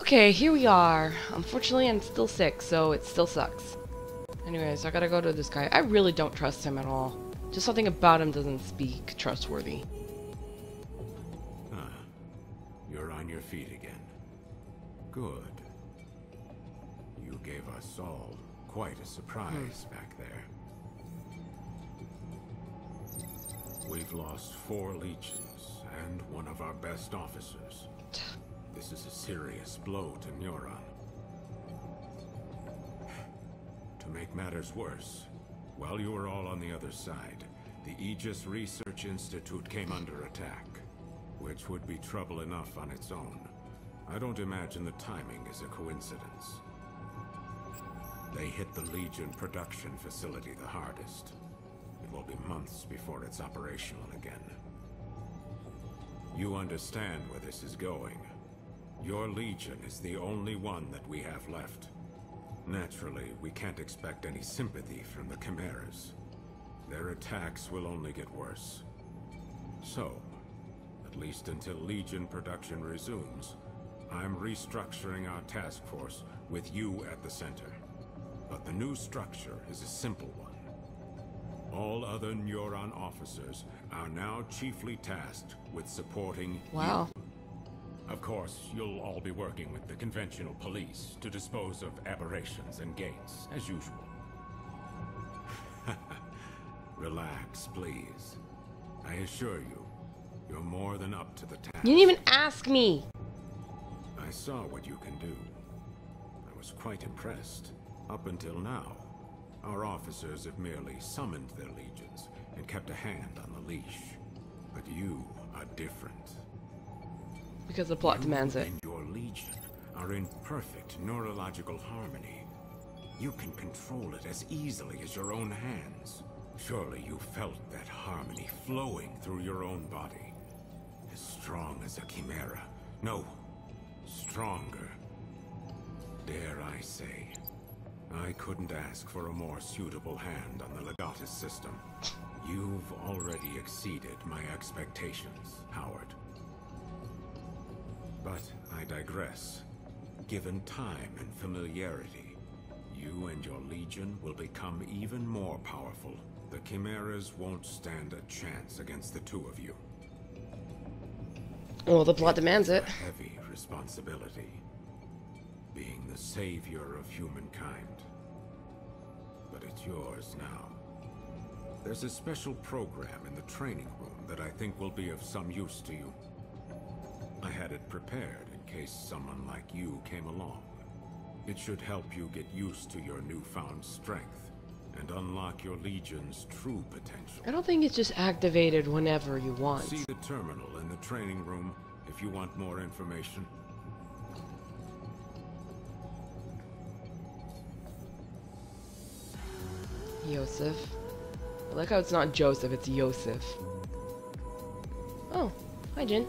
Okay, here we are. Unfortunately, I'm still sick, so it still sucks. Anyways, I gotta go to this guy. I really don't trust him at all. Just something about him doesn't speak trustworthy. Ah, you're on your feet again. Good. You gave us all quite a surprise back there. We've lost four legions and one of our best officers. This is a serious blow to Neuron. To make matters worse, while you were all on the other side, the Aegis Research Institute came under attack, which would be trouble enough on its own. I don't imagine the timing is a coincidence. They hit the Legion production facility the hardest. It will be months before it's operational again. You understand where this is going. Your Legion is the only one that we have left. Naturally, we can't expect any sympathy from the Chimeras. Their attacks will only get worse. So, at least until Legion production resumes, I'm restructuring our task force with you at the center. But the new structure is a simple one. All other Neuron officers are now chiefly tasked with supporting Wow. you. Of course, you'll all be working with the conventional police to dispose of aberrations and gates, as usual. Relax, please. I assure you, you're more than up to the task. You didn't even ask me! I saw what you can do. I was quite impressed. Up until now, our officers have merely summoned their legions and kept a hand on the leash. But you are different. Because the plot You demands it. and your legion are in perfect neurological harmony. You can control it as easily as your own hands. Surely you felt that harmony flowing through your own body. As strong as a chimera. No, stronger. Dare I say, I couldn't ask for a more suitable hand on the Legatus system. You've already exceeded my expectations, Howard. But I digress. Given time and familiarity, you and your legion will become even more powerful. The Chimeras won't stand a chance against the two of you. Well, the plot demands it. A heavy responsibility. Being the savior of humankind. But it's yours now. There's a special program in the training room that I think will be of some use to you. I had it prepared in case someone like you came along. It should help you get used to your newfound strength and unlock your Legion's true potential. I don't think it's just activated whenever you want. See the terminal in the training room if you want more information. Yoseph. I like how it's not Joseph, it's Yoseph. Oh, hi Jin.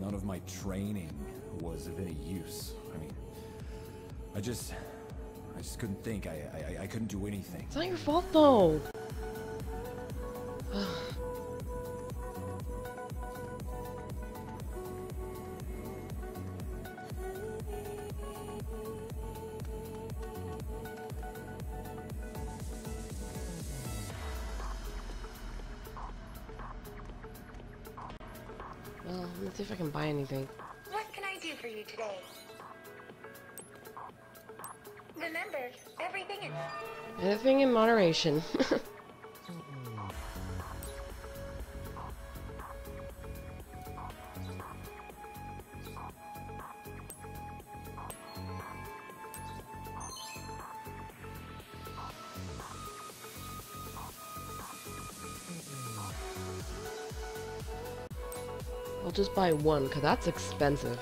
None of my training was of any use. I mean, I just, I just couldn't think. I, I, I couldn't do anything. It's not your fault though. let's see if I can buy anything. What can I do for you today? Remember, everything is... Anything in moderation. buy one, because that's expensive.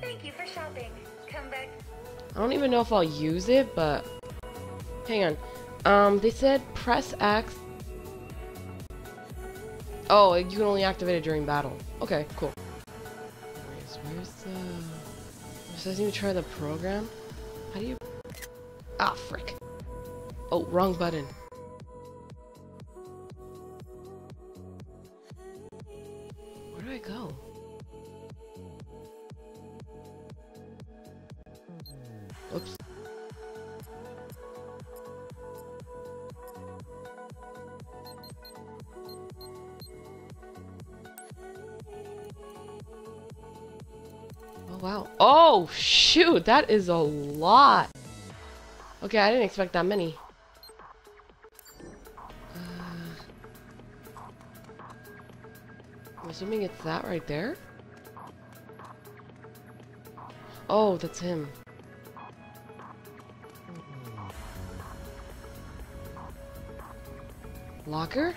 Thank you for shopping. Come back. I don't even know if I'll use it, but hang on. Um, they said press X. Oh, you can only activate it during battle. Okay, cool. Where's the? It says you try the program. Ah, frick. Oh, wrong button. Where do I go? Oops. Oh wow. Oh shoot, that is a lot. Okay, I didn't expect that many. Uh, I'm assuming it's that right there? Oh, that's him. Locker?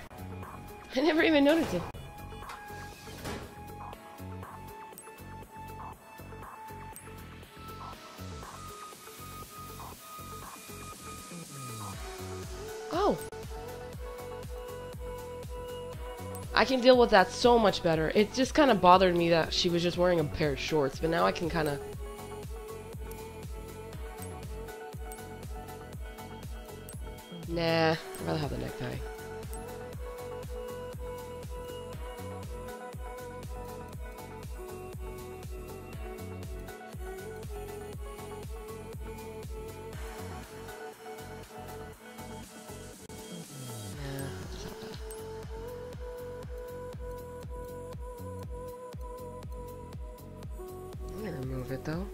I never even noticed it. I can deal with that so much better. It just kind of bothered me that she was just wearing a pair of shorts, but now I can kind of... it though.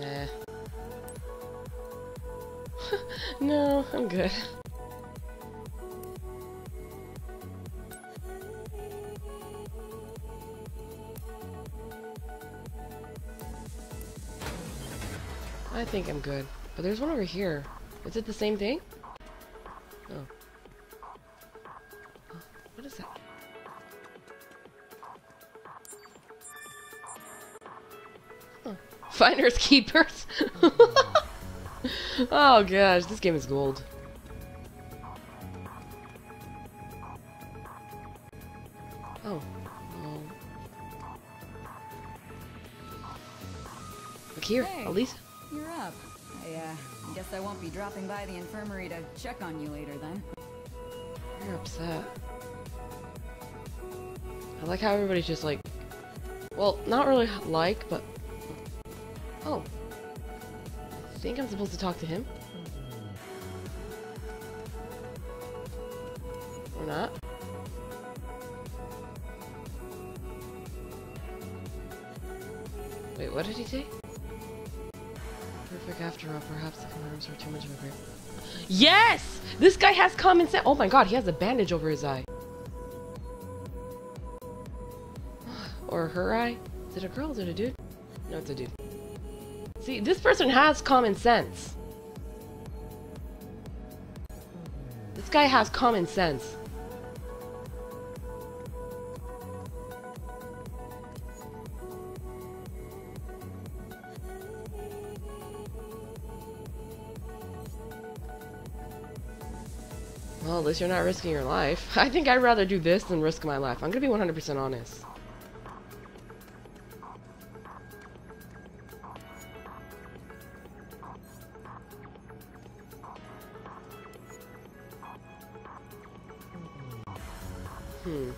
Nah. no, I'm good. I think I'm good. But there's one over here. Is it the same thing? Finders keepers? oh gosh, this game is gold. Oh. Oh. Look here, Hey. Elise. You're up. I, uh, guess I won't be dropping by the infirmary to check on you later then. You're upset. I like how everybody's just like, well, not really like, but oh, I think I'm supposed to talk to him, or not? Wait, what did he say? Perfect after all, perhaps the commanders were too much of a great. Yes! This guy has common sense. Oh my god, he has a bandage over his eye. or her eye? Is it a girl? Is it a dude? No, it's a dude. See, this person has common sense. This guy has common sense. Well, at least you're not risking your life. I think I'd rather do this than risk my life. I'm gonna be 100% honest. Hmm.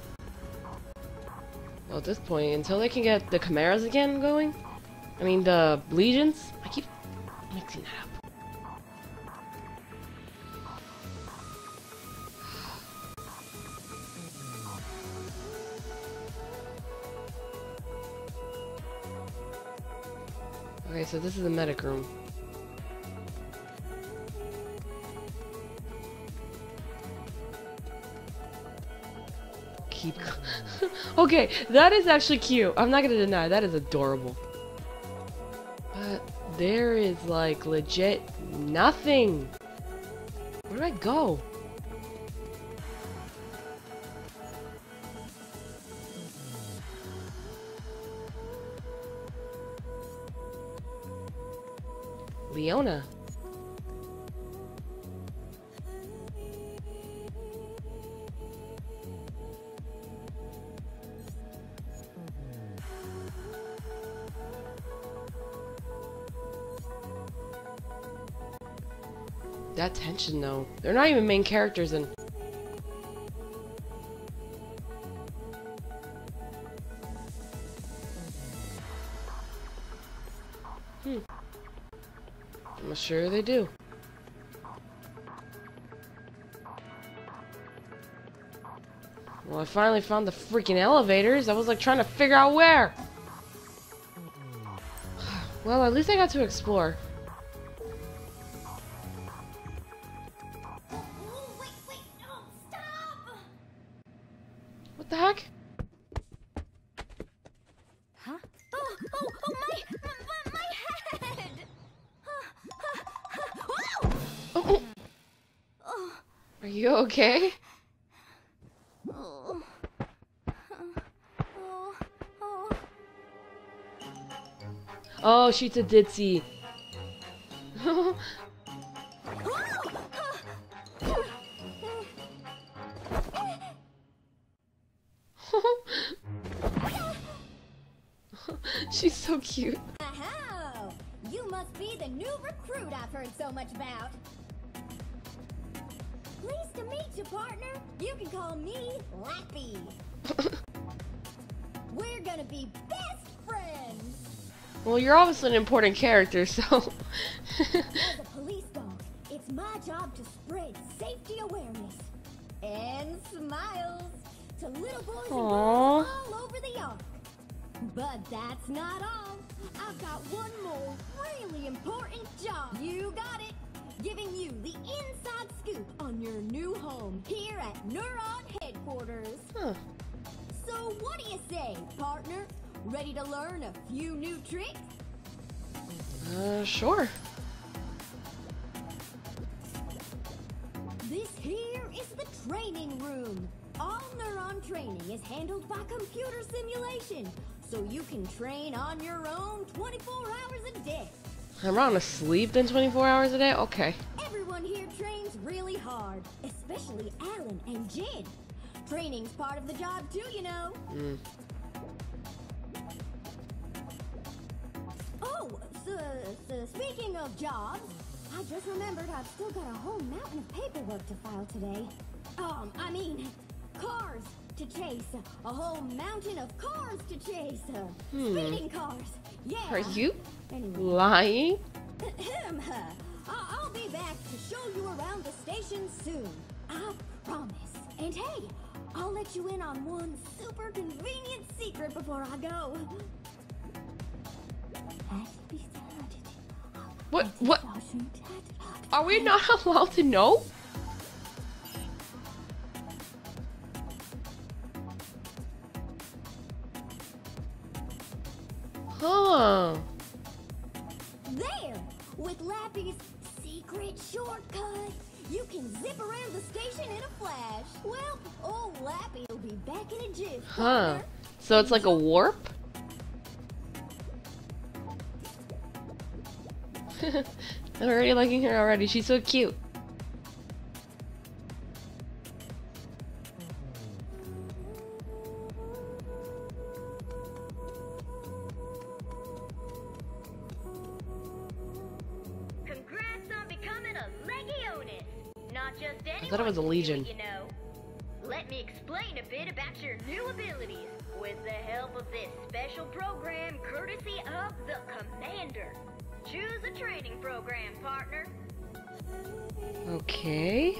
Well, at this point, until they can get the Chimeras again going, I mean, the Legions, I keep mixing that up. Okay, so this is the medic room. Okay, that is actually cute. I'm not gonna deny that is adorable. But there is like legit nothing. Where do I go? That though. They're not even main characters and Hmm. I'm sure they do. Well, I finally found the freaking elevators. I was like trying to figure out where. Well, at least I got to explore. Okay? oh, she's a ditzy. she's so cute. You must be the new recruit I've heard so much about. Can call me Lappy. We're gonna be best friends. Well, you're obviously an important character, so. As a police dog, it's my job to spread safety awareness and smiles to little boys and girls all over the ark. But that's not all. I've got one more really important job. You got it. Giving you the inside scoop on your new home here at Neuron headquarters. huh. So what do you say, partner? Ready to learn a few new tricks? Uh, sure. This here is the training room. All neuron training is handled by computer simulation, so you can train on your own 24 hours a day. I'm wrong to sleep then 24 hours a day? Okay. Everyone here trains really hard, especially Alan and Jed. Training's part of the job too, you know. Mm. Oh, so, so speaking of jobs, I just remembered I've still got a whole mountain of paperwork to file today. Um, I mean, cars to chase. A whole mountain of cars to chase. Speeding cars. Yeah. Are you Anyway. lying? Ahem, huh. I- I'll be back to show you around the station soon. I promise. And hey, I'll let you in on one super convenient secret before I go. What? What? Are we not allowed to know? Huh. Lappy's secret shortcut, you can zip around the station in a flash. Well, old Lappy will be back in a jiff. Huh. So it's like a warp? I'm already liking her already. She's so cute. Anyone thought it was a can do legion. you know. Let me explain a bit about your new abilities with the help of this special program courtesy of the Commander. Choose a training program, partner. Okay.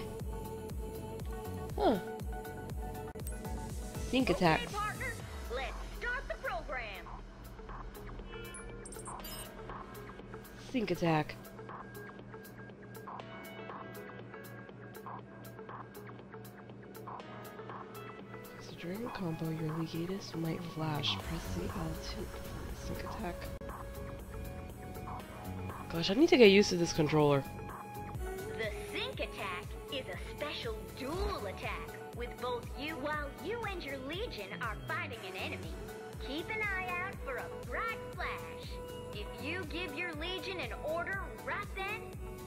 Huh. Sync attack. Okay, partner, let's start the program. Sync attack. During a combo, your Legatus might flash. Press the L2 for sync attack. Gosh, I need to get used to this controller. The sync attack is a special dual attack with both you while you and your legion are fighting an enemy. Keep an eye out for a bright flash. If you give your legion an order right then,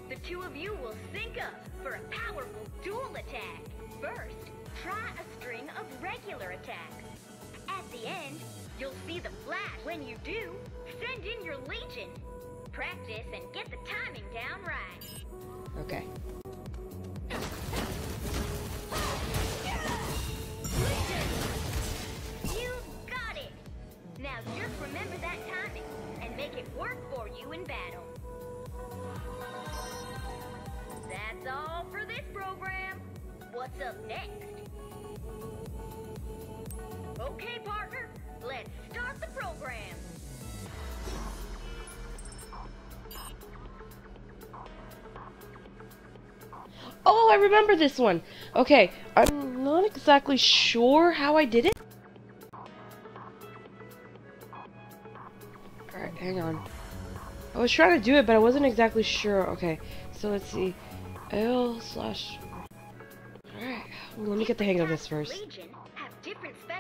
the two of you will sync up for a powerful dual attack. First, try a string of regular attacks. At the end, you'll see the flash. When you do, send in your legion. Practice and get the timing down right. Okay. You got it! Now just remember that timing and make it work for you in battle. That's all for this program. What's up next? Okay, partner, let's start the program. Oh, I remember this one. Okay, I'm not exactly sure how I did it. Alright, hang on. I was trying to do it, but I wasn't exactly sure. Okay, so let's see. L slash. Alright, well, let me get the hang of this first.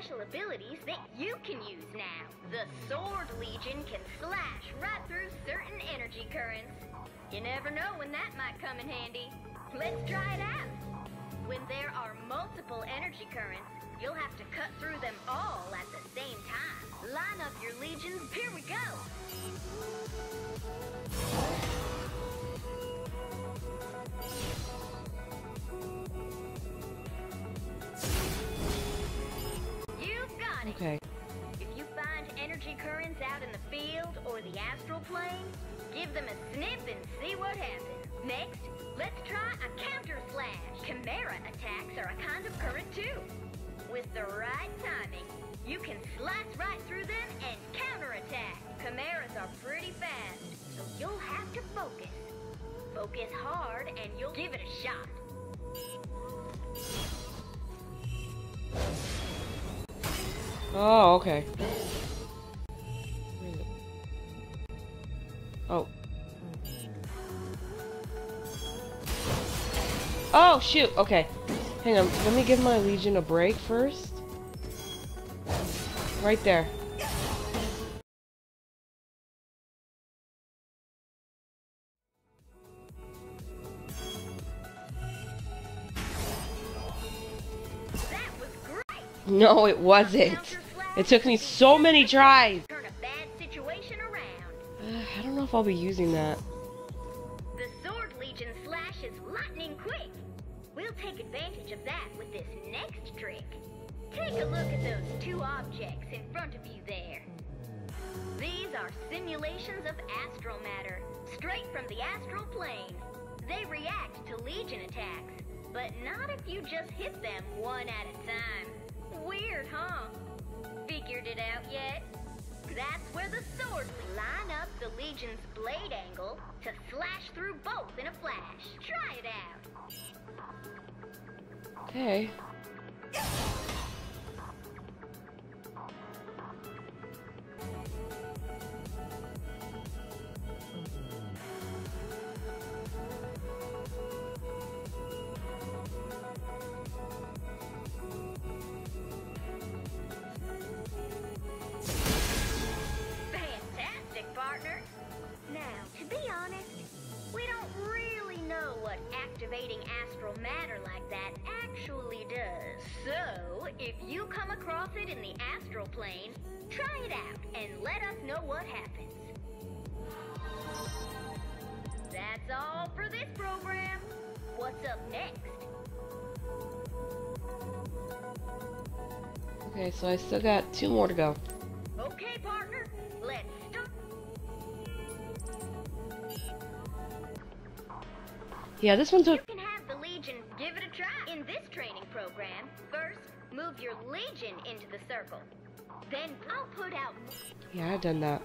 Special abilities that you can use now. The Sword Legion can slash right through certain energy currents. You never know when that might come in handy. Let's try it out. When there are multiple energy currents, you'll have to cut through them all at the same time. Line up your legions. Here we go. It. Okay. If you find energy currents out in the field or the astral plane, give them a sniff and see what happens. Next, let's try a counter slash. Chimera attacks are a kind of current too. With the right timing, you can slice right through them and counterattack. Chimeras are pretty fast, so you'll have to focus. Focus hard and you'll give it a shot. Oh, okay. Oh. Oh, shoot. Okay. Hang on. Let me give my Legion a break first. Right there. No, it wasn't. It took me so many tries. Turn a bad situation around. Uh, I don't know if I'll be using that. The Sword Legion slash is lightning quick. We'll take advantage of that with this next trick. Take a look at those two objects in front of you there. These are simulations of astral matter, straight from the astral plane. They react to Legion attacks, but not if you just hit them one at a time. Weird, huh? Figured it out yet? That's where the sword line up the Legion's blade angle to slash through both in a flash. Try it out. Okay. Activating astral matter like that actually does. So, if you come across it in the astral plane, try it out and let us know what happens. That's all for this program. What's up next? Okay, so I still got two more to go. Okay, partner, let's Yeah, this one took. You can have the Legion give it a try. In this training program, first, move your Legion into the circle. Then I'll put out Yeah, I've done that.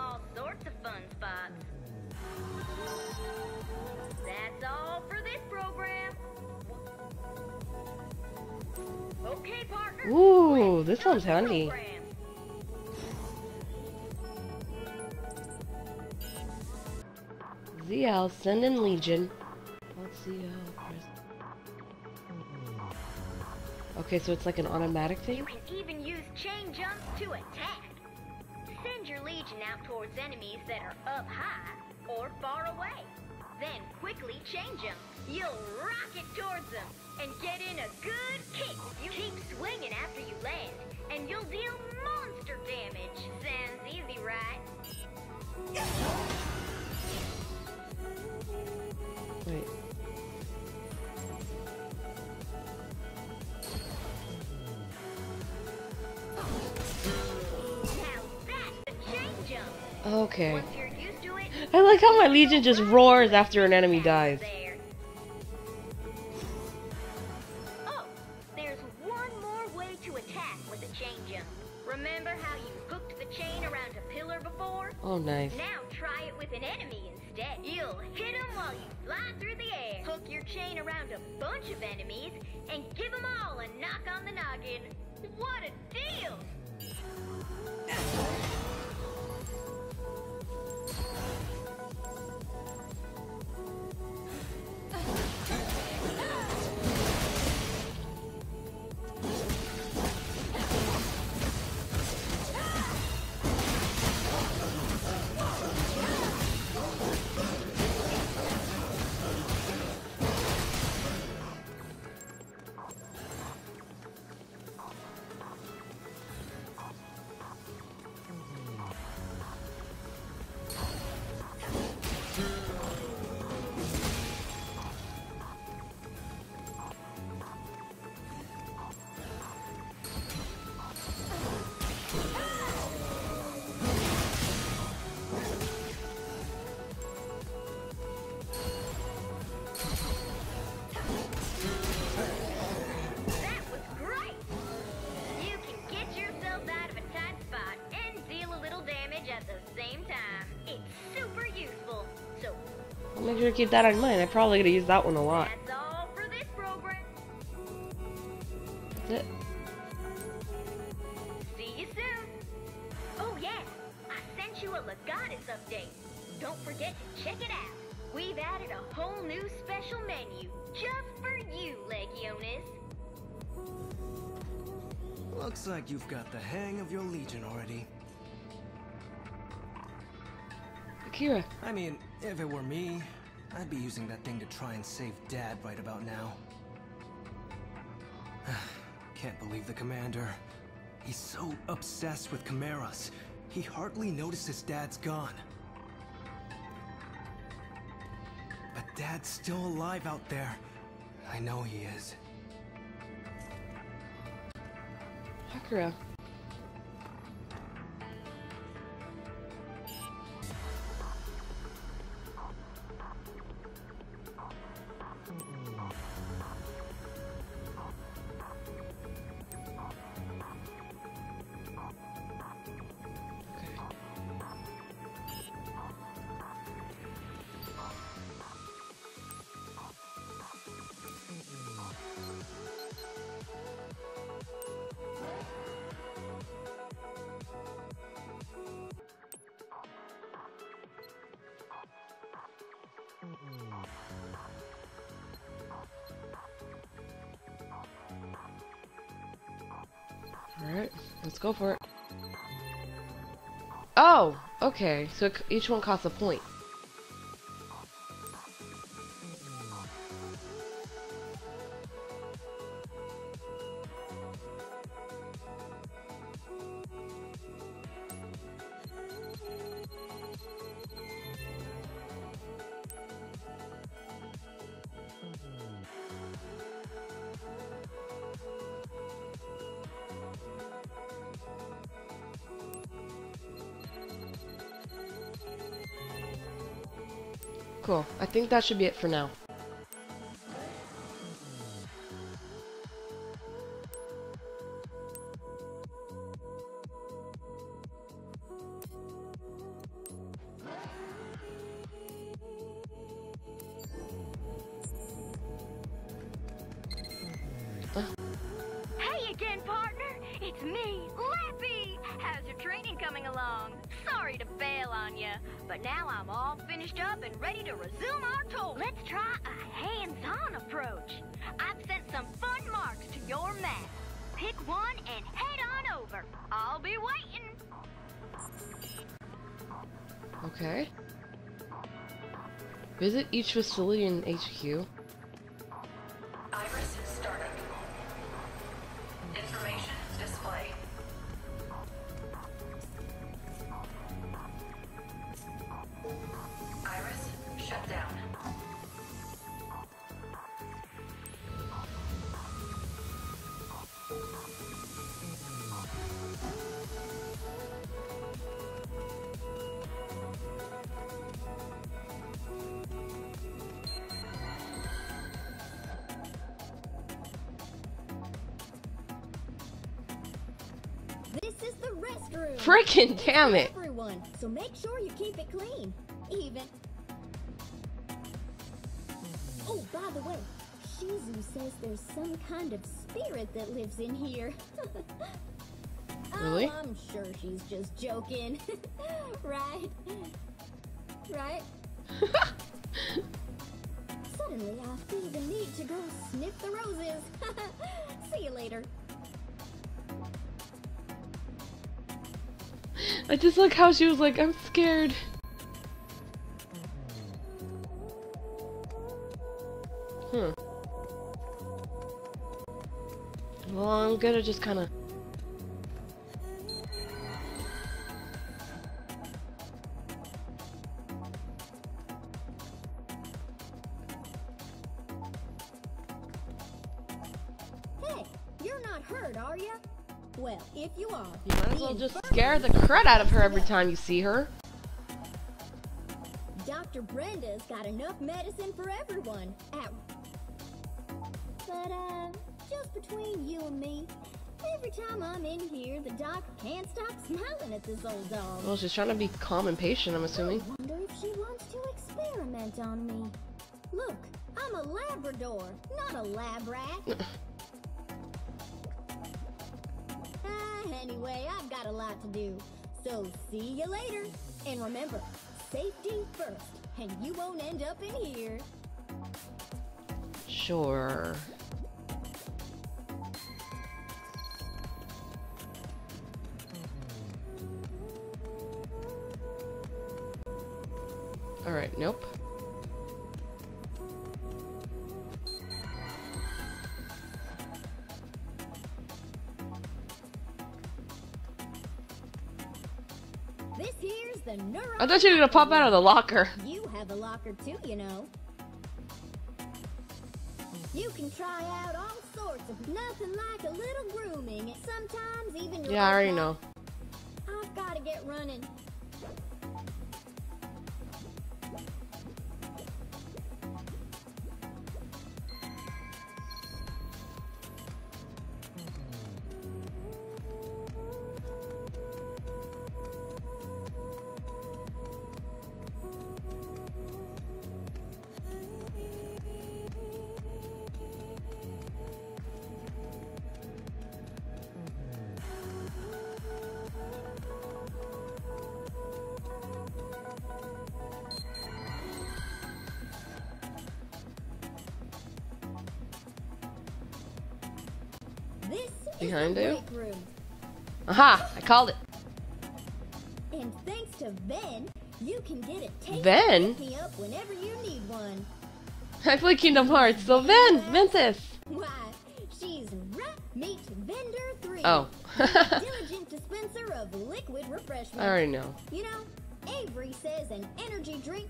All sorts of fun spots. That's all for this program. Okay, partner. Ooh, this one's handy. program. ZL, send in Legion. Let's see. Uh, okay, so it's like an automatic thing? You can even use chain jumps to attack. Send your legion out towards enemies that are up high or far away. Then quickly change them. You'll rocket towards them and get in a good kick. You keep swinging after you land, and you'll deal monster damage. Sounds easy, right? Okay. Once you're used to it, I like how my Legion just roars after an enemy dies. Oh, there's one more way to attack with a chain jump. Remember how you hooked the chain around a pillar before? Oh, nice. Now try it with an enemy instead. You'll hit them while you fly through the air. Hook your chain around a bunch of enemies and give them all a knock on the noggin. What a deal! I'll make sure to keep that in mind. I'm probably gonna use that one a lot. that's all for this program. That's it. See you soon. Oh yeah, I sent you a Legatus update. Don't forget to check it out. We've added a whole new special menu just for you, Legionis. Looks like you've got the hang of your legion already. Akira. I mean, if it were me, I'd be using that thing to try and save Dad right about now. Can't believe the commander. He's so obsessed with Chimeras, he hardly notices Dad's gone. But Dad's still alive out there. I know he is. Akira. Alright, let's go for it. Oh, okay. So each one costs a point. Think that should be it for now. Hey again, partner! It's me, Lappy! How's your training coming along? Sorry to bail on you, but now I'm all finished up and ready to resume our tour. Let's try a hands-on approach. I've sent some fun marks to your map. Pick one and head on over. I'll be waiting. Okay. Visit each facility in HQ. Damn it! Everyone, so make sure you keep it clean. Even. Oh, by the way, Shizu says there's some kind of spirit that lives in here. Really? Oh, I'm sure she's just joking. right? Right? Suddenly, I feel the need to go sniff the roses. See you later. I just like how she was like, I'm scared. Hmm. Well, I'm gonna just kind crud out of her every time you see her. Dr. Brenda's got enough medicine for everyone. At... But, uh, just between you and me, every time I'm in here, the doc can't stop smiling at this old dog. Well, she's trying to be calm and patient, I'm assuming. wonder if she wants to experiment on me. Look, I'm a Labrador, not a lab rat. ah, anyway, I've got a lot to do. So see you later. And remember, safety first, and you won't end up in here. Sure. Alright, nope. I thought you were gonna pop out of the locker. You have a locker too, you know. You can try out all sorts of nothing like a little grooming. and Sometimes even Yeah, I already know. I've got to get running. Behind you? Aha! I called it. And thanks to Ben, you can get a Ben? pick me up whenever you need one. I play Kingdom Hearts, so Ven! Ventus! Why, she's Meat Vendor 3. Oh. diligent dispenser of liquid refreshment. I already know. You know, Avery says an energy drink.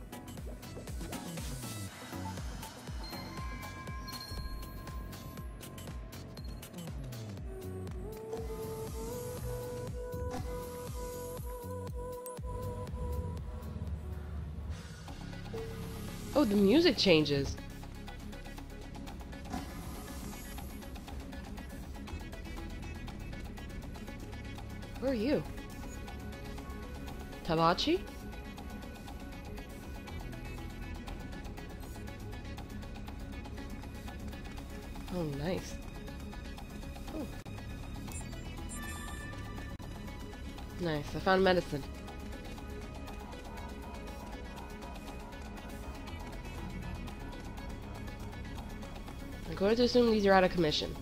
The music changes. Where are you? Tabachi? Oh, nice. Oh. Nice, I found medicine. To assume these are out of commission.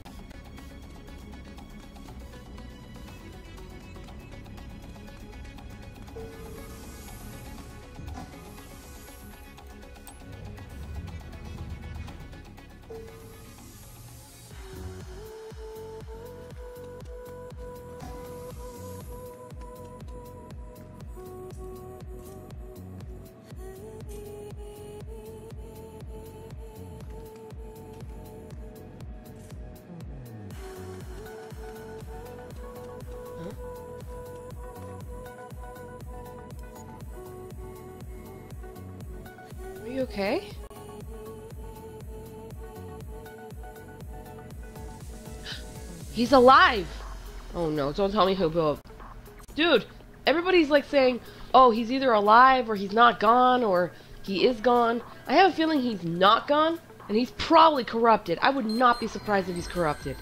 He's alive! Oh no, don't tell me he'll blow up. Dude, everybody's like saying, oh, he's either alive or he's not gone or he is gone. I have a feeling he's not gone and he's probably corrupted. I would not be surprised if he's corrupted.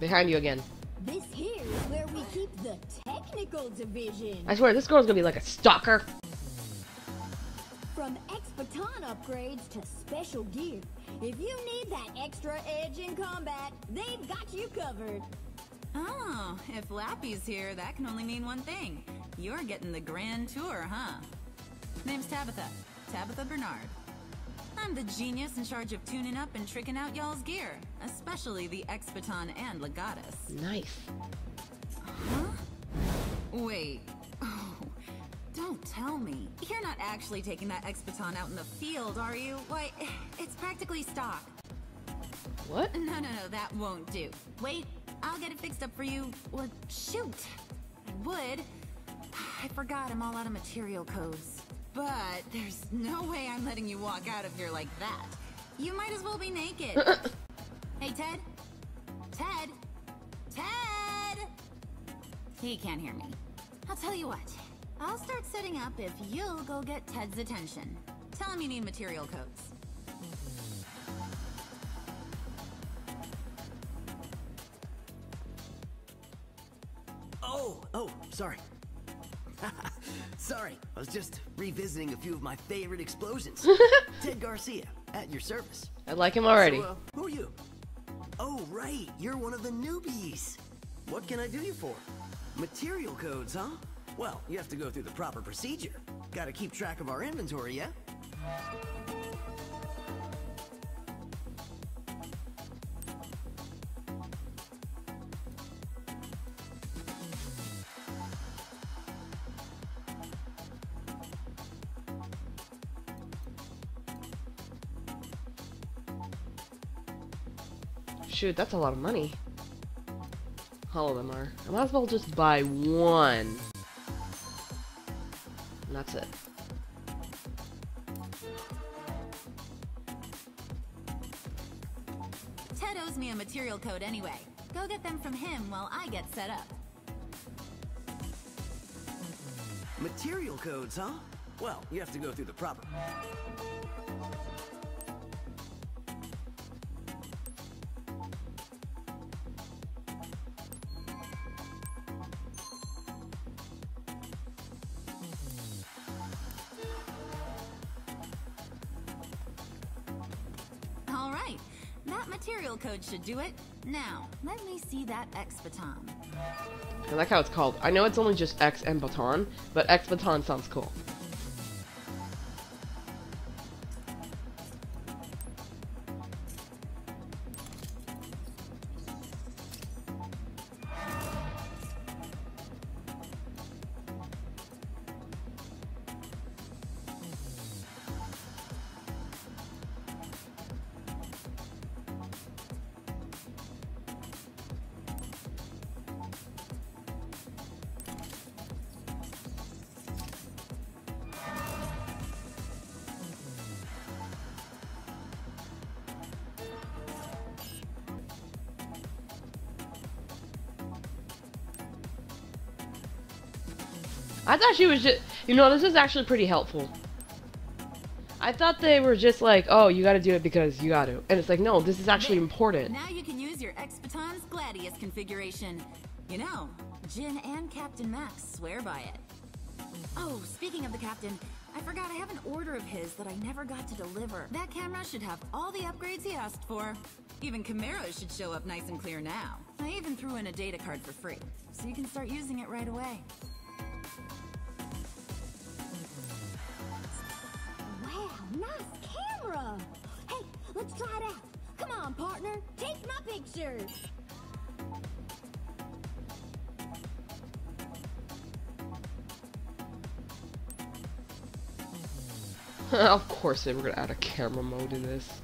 Behind you again. This here is where we keep the technical division. I swear, this girl's gonna be like a stalker. From X-Baton upgrades to special gear. If you need that extra edge in combat, they've got you covered. Oh, if Lappy's here, that can only mean one thing. You're getting the grand tour, huh? Name's Tabitha. Tabitha Bernard. I'm the genius in charge of tuning up and tricking out y'all's gear, especially the X-Baton and Legatus. Nice. Huh? Wait. Don't tell me. You're not actually taking that X-Baton out in the field, are you? Why, it's practically stock. What? No, no, no, that won't do. Wait, I'll get it fixed up for you. Well, shoot. I would. I forgot I'm all out of material codes. But there's no way I'm letting you walk out of here like that. You might as well be naked. hey, Ted? Ted? Ted? He can't hear me. I'll tell you what. I'll start setting up if you'll go get Ted's attention. Tell him you need material codes. Oh, oh, sorry. sorry, I was just revisiting a few of my favorite explosions. Ted Garcia, at your service. I like him already. So, uh, who are you? Oh, right, you're one of the newbies. What can I do you for? Material codes, huh? Well, you have to go through the proper procedure. Gotta keep track of our inventory, yeah? Shoot, that's a lot of money. All of them are. I might as well just buy one. And that's it. Ted owes me a material code anyway. Go get them from him while I get set up. Material codes, huh? Well, you have to go through the proper... material code should do it. Now, let me see that X-Baton. I like how it's called. I know it's only just X and baton, but X baton sounds cool. She was just, you know, this is actually pretty helpful. I thought they were just like, oh, you gotta do it because you gotta. And it's like, no, this is actually important. Now you can use your X-Baton's Gladius configuration. You know, Jin and Captain Max swear by it. Oh, speaking of the Captain, I forgot I have an order of his that I never got to deliver. That camera should have all the upgrades he asked for. Even Chimeras should show up nice and clear now. I even threw in a data card for free, so you can start using it right away. Nice camera! Hey, let's try it out. Come on, partner. Take my pictures. of course they were gonna add a camera mode in this.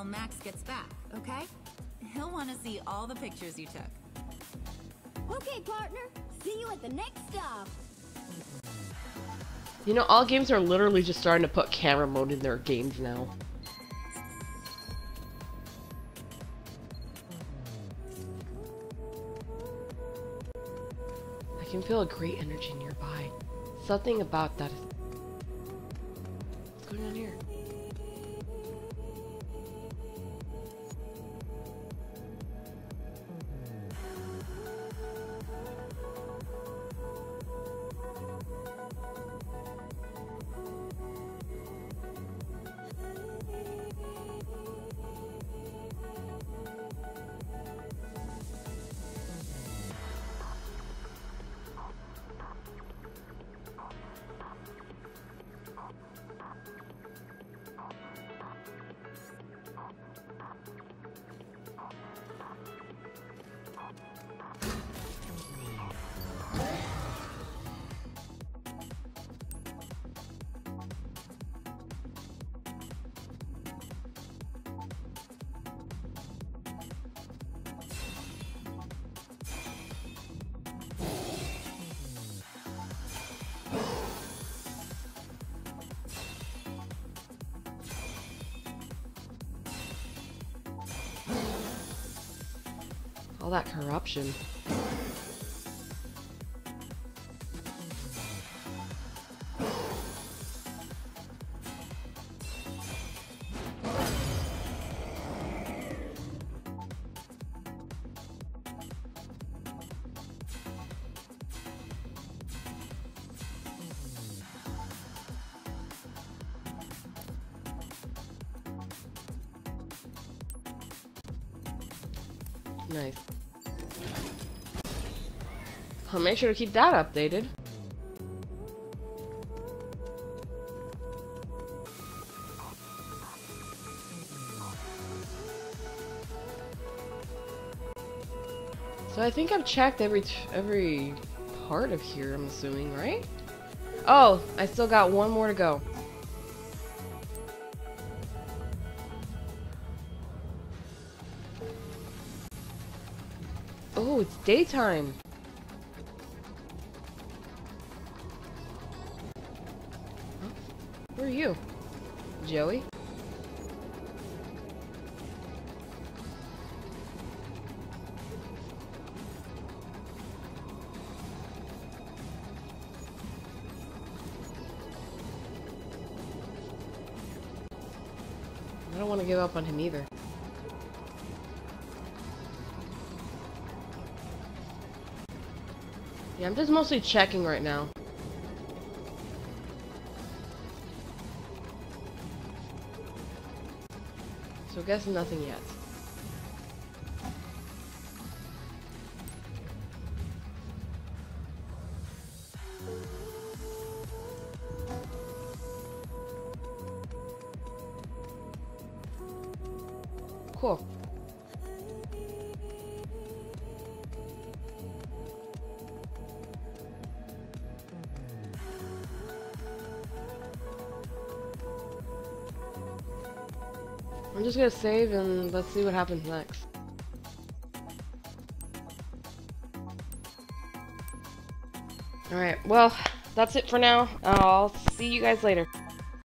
Until Max gets back, okay? He'll want to see all the pictures you took. Okay, partner. See you at the next stop. You know, all games are literally just starting to put camera mode in their games now. I can feel a great energy nearby. Something about that is... What's going on here? All that corruption. Make sure to keep that updated. So I think I've checked every every part of here, I'm assuming, right? Oh, I still got one more to go. Oh, it's daytime. Who are you? Joey? I don't want to give up on him either. Yeah, I'm just mostly checking right now. Guess nothing yet. Save and let's see what happens next. Alright, well, that's it for now. I'll see you guys later.